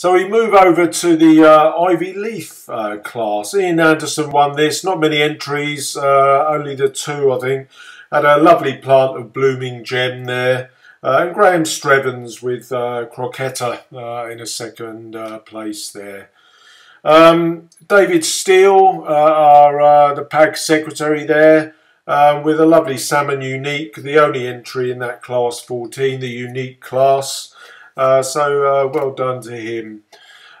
So we move over to the uh, Ivy Leaf uh, class. Ian Anderson won this. Not many entries, uh, only the two, I think. Had a lovely plant of blooming gem there. Uh, and Graham Strevens with uh, Croquetta uh, in a second place there. Um, David Steele, our, the PAG secretary there, with a lovely Salmon Unique, the only entry in that class 14, the unique class. Uh, so uh, well done to him.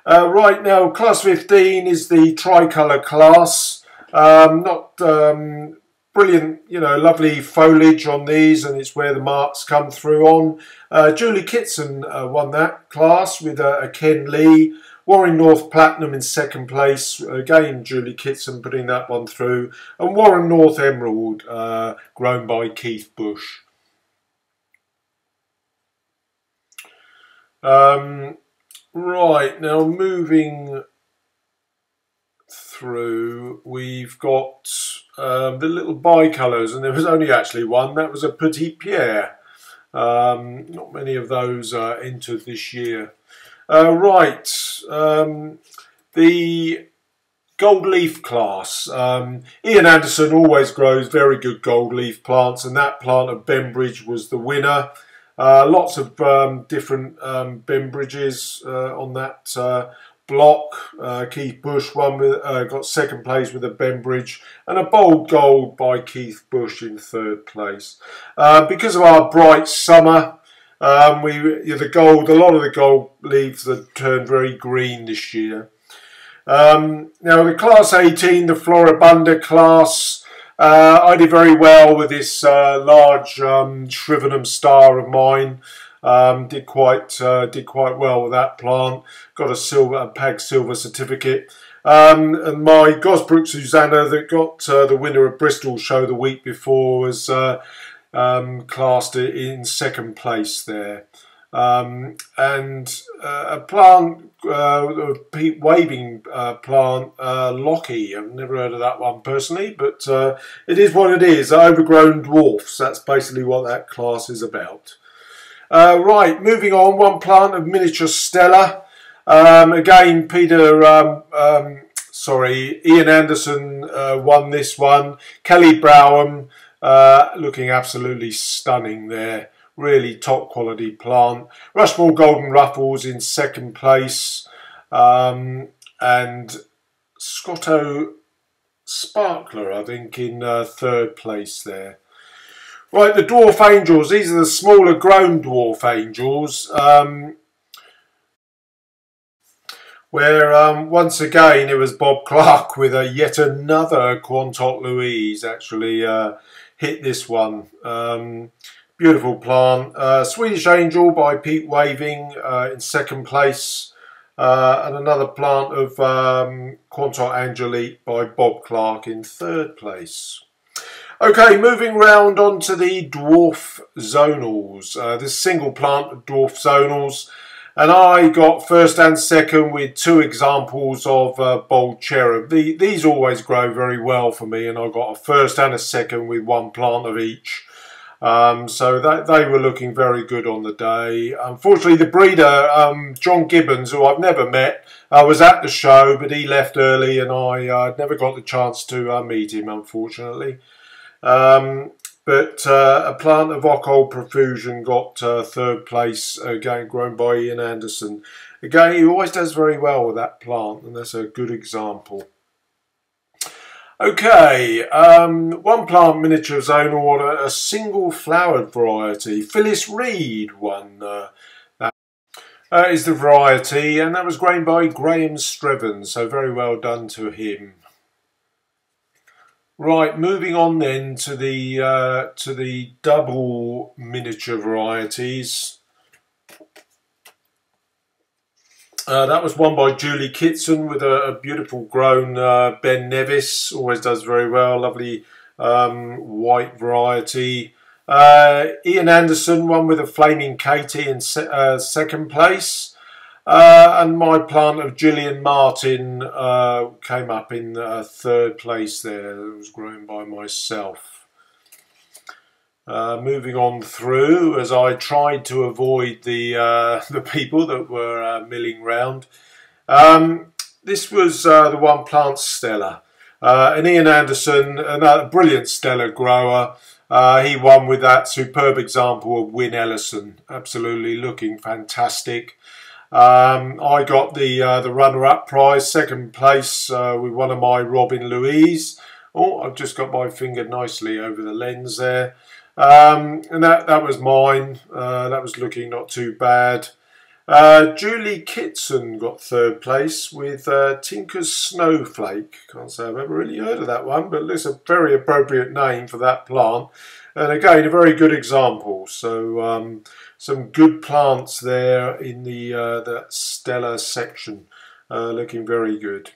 Uh, right now, class 15 is the tricolour class. Um, not um, brilliant, you know, lovely foliage on these, and it's where the marks come through on. Uh, Julie Kitson uh, won that class with a, Ken Lee. Warrenorth Platinum in second place. Again, Julie Kitson putting that one through. And Warrenorth Emerald, grown by Keith Bush. Um, right, now moving through, we've got um, the little bicolours, and there was only actually one. That was a Petit Pierre. Um, not many of those uh, entered this year. Uh, right, um, the gold leaf class. Um, Ian Anderson always grows very good gold leaf plants, and that plant of Bembridge was the winner. Uh, lots of um, different um, Bembridges uh, on that uh, block. Uh, Keith Bush won with, uh, got second place with a Bembridge and a bold gold by Keith Bush in third place. Because of our bright summer, um, we the gold, a lot of the gold leaves have turned very green this year. Um, now the class 18, the Floribunda class, uh, I did very well with this uh, large um, Shrivenham star of mine. Um, did quite uh, did quite well with that plant. Got a silver a PAG silver certificate. Um, and my Gosbrook Susanna that got uh, the winner of Bristol show the week before was uh, um, classed in second place there. Um, and uh, a plant, uh, Pete Waving uh, plant, uh, Lockie. I've never heard of that one personally, but uh, it is what it is. Overgrown dwarfs. That's basically what that class is about. Uh, right, moving on. One plant of miniature Stella. Um, again, Peter. Um, um, sorry, Ian Anderson won this one. Kelly Browham, looking absolutely stunning there really top quality plant. Rushmoor Golden Ruffles in second place um, and Scotto Sparkler I think in uh, third place there. Right, the Dwarf Angels, these are the smaller grown Dwarf Angels. Um, where um, once again it was Bob Clark with a yet another Quantock Louise actually uh, hit this one. Um, Beautiful plant. Uh, Swedish Angel by Pete Waving uh, in second place. Uh, and another plant of um, Angelique by Bob Clark in third place. Okay, moving round onto the dwarf zonals. Uh, this single plant dwarf zonals. And I got first and second with two examples of uh, Bold Cherub. The, these always grow very well for me and I got a first and a second with one plant of each. Um, so that, they were looking very good on the day. Unfortunately, the breeder, um, John Gibbons, who I've never met, uh, was at the show, but he left early and I uh, never got the chance to uh, meet him, unfortunately. Um, but uh, a plant of Occold Profusion got uh, third place, again grown by Ian Anderson. Again, he always does very well with that plant, and that's a good example. Okay, um, one plant miniature zone order, a single flowered variety. Phyllis Reed won uh, that. Uh, is the variety, and that was grown by Graham Streven, so very well done to him. Right, moving on then to the uh, to the double miniature varieties. Uh, that was won by Julie Kitson with a, a beautiful grown uh, Ben Nevis. Always does very well. Lovely um, white variety. Uh, Ian Anderson won with a Flaming Katie in se uh, second place. Uh, and my plant of Gillian Martin uh, came up in third place there. It was grown by myself. Uh, moving on through, as I tried to avoid the uh, the people that were uh, milling round. Um, this was uh, the one plant Stella. Uh, and Ian Anderson, another brilliant Stella grower. Uh, he won with that superb example of Win Ellison. Absolutely looking fantastic. Um, I got the uh, the runner-up prize, second place uh, with one of my Robin Louise. Oh, I've just got my finger nicely over the lens there. Um, and that, that was mine. Uh, that was looking not too bad. Uh, Julie Kitson got third place with uh, Tinker's Snowflake. Can't say I've ever really heard of that one, but looks a very appropriate name for that plant. And again, a very good example. So um, some good plants there in the uh, the Stella section, uh, looking very good.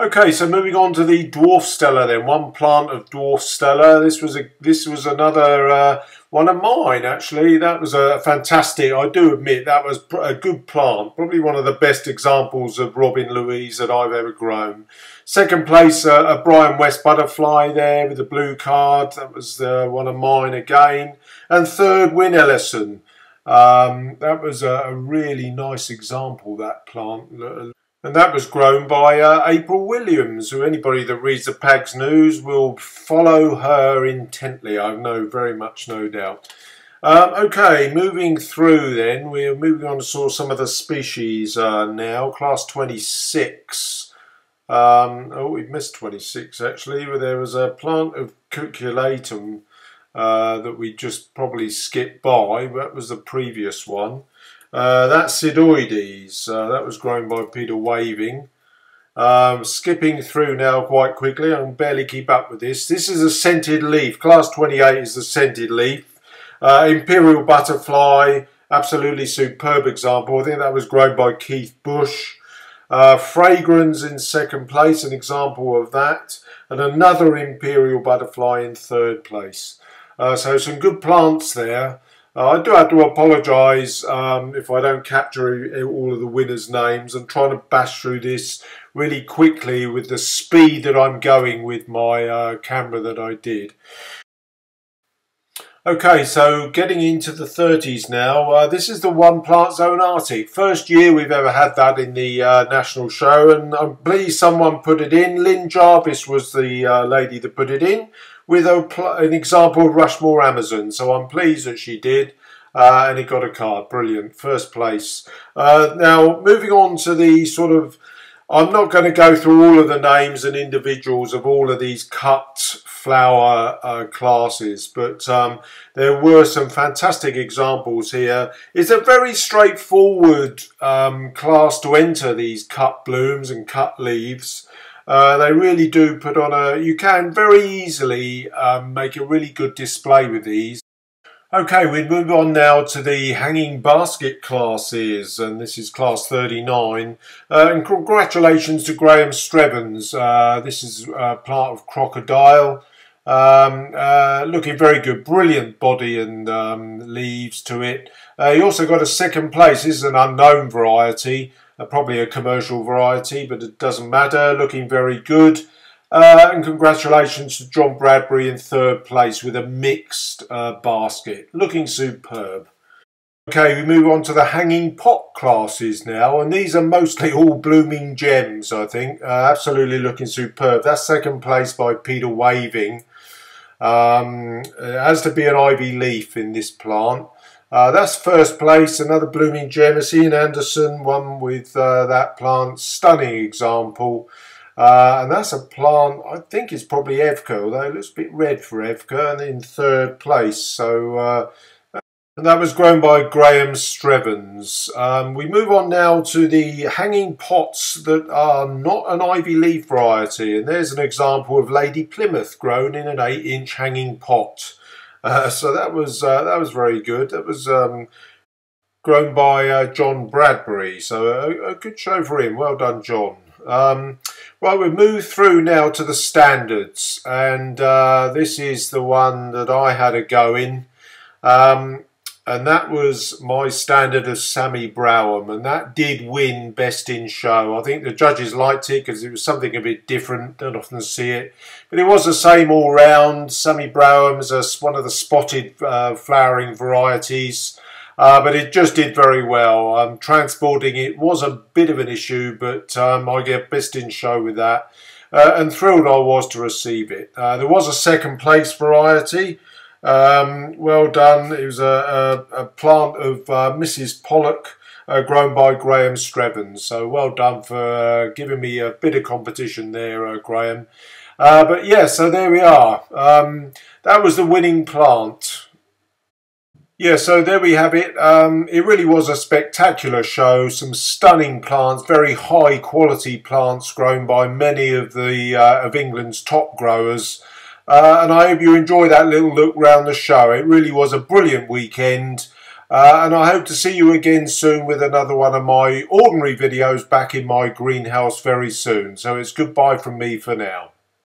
Okay, so moving on to the dwarf stella then. One plant of dwarf stella. This was a this was another uh, one of mine actually. That was a fantastic. I do admit that was a good plant. Probably one of the best examples of Robin Louise that I've ever grown. Second place, uh, a Brian West butterfly there with the blue card. That was uh, one of mine again. And third, Win Ellison. Um, that was a, a really nice example. That plant and that was grown by uh, April Williams, who anybody that reads the Pags News will follow her intently, I know very much no doubt. Um, okay, moving through then, we're moving on to of some of the species uh, now, class 26. Um, oh, we've missed 26 actually, where there was a plant of cucullatum uh, that we just probably skipped by, that was the previous one. Uh, that's Sidoides. Uh, that was grown by Peter Waving. Um, skipping through now quite quickly. I can barely keep up with this. This is a scented leaf. Class 28 is the scented leaf. Uh, Imperial Butterfly, absolutely superb example. I think that was grown by Keith Bush. Uh, Fragrance in second place, an example of that. And another Imperial Butterfly in third place. Uh, so some good plants there. Uh, I do have to apologise um, if I don't capture all of the winners' names. I'm trying to bash through this really quickly with the speed that I'm going with my uh, camera that I did. Okay, so getting into the 30s now. Uh, this is the One Plant Zonartic. First year we've ever had that in the uh, national show, and I'm pleased someone put it in. Lynn Jarvis was the uh, lady that put it in with an example of Rushmoor Amazon. So I'm pleased that she did. Uh, and he got a card. Brilliant. First place. Uh, now, moving on to the sort of... I'm not going to go through all of the names and individuals of all of these cut flower uh, classes, but um, there were some fantastic examples here. It's a very straightforward um, class to enter these cut blooms and cut leaves. Uh, they really do put on a, you can very easily um, make a really good display with these. Okay, we move on now to the hanging basket classes, and this is class 39. Uh, and congratulations to Graham Strevens. Uh, this is uh, part of Crocodile. Um, uh, looking very good, brilliant body and um, leaves to it. Uh, he also got a second place. This is an unknown variety probably a commercial variety, but it doesn't matter. Looking very good. Uh, and congratulations to John Bradbury in third place with a mixed uh, basket. Looking superb. Okay, we move on to the hanging pot classes now, and these are mostly all blooming gems, I think. Uh, absolutely looking superb. That's second place by Peter Waving. Um, it has to be an ivy leaf in this plant. Uh, that's first place, another blooming gem. Ian Anderson, one with uh, that plant. Stunning example. Uh, and that's a plant, I think it's probably Evco, although it looks a bit red for Evco, and in third place. So, uh, and that was grown by Graham Strevens. Um, we move on now to the hanging pots that are not an ivy leaf variety. And there's an example of Lady Plymouth grown in an 8 inch hanging pot. Uh, so that was uh, that was very good. That was um, grown by uh, John Bradbury. So a, a, good show for him. Well done, John. Um, well, we move through now to the standards, and uh, this is the one that I had a go in. Um, and that was my standard of Sammy Browham, and that did win Best in Show. I think the judges liked it because it was something a bit different. Don't often see it, but it was the same all round. Sammy Browham is one of the spotted uh, flowering varieties. Uh, but it just did very well. Um, transporting it was a bit of an issue, but um, I get best in show with that. Uh, and thrilled I was to receive it. Uh, there was a second place variety, um, well done. It was a, a, a plant of uh, Mrs. Pollock, uh, grown by Graham Strevens. So well done for uh, giving me a bit of competition there, uh, Graham. Uh, but yeah, so there we are. Um, that was the winning plant. Yeah, so there we have it. Um, it really was a spectacular show. Some stunning plants, very high quality plants grown by many of the uh, of England's top growers. Uh, and I hope you enjoy that little look round the show. It really was a brilliant weekend. Uh, and I hope to see you again soon with another one of my ordinary videos back in my greenhouse very soon. So it's goodbye from me for now.